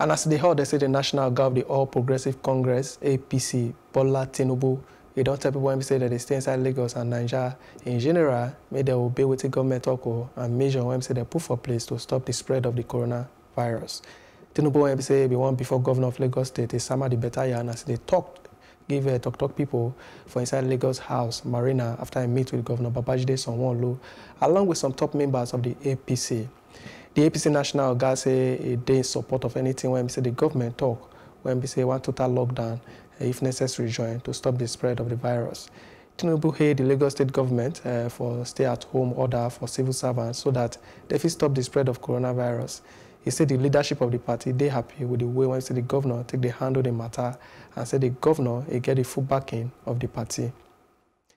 And as they heard, they say the National Guard, the All Progressive Congress, APC, Bola Tinubu, they don't tell people when we say that they stay inside Lagos and Nigeria in general, may they obey the government talk and measure when we say they put for place to stop the spread of the coronavirus. Tinubu when we say be one before governor of Lagos State, is Sama the better and as they talked, give uh, talk talk people for inside Lagos House, Marina, after I meet with Governor Babajide Sanwo-Olu, along with some top members of the APC. The APC National Guard say they in support of anything when we say the government talk, when we say one total lockdown, if necessary, join to stop the spread of the virus. Tinubu hailed the Lagos state government uh, for stay-at-home order for civil servants so that they can stop the spread of coronavirus. He said the leadership of the party, they happy with the way when the governor take the handle the matter and said the governor he get the full backing of the party.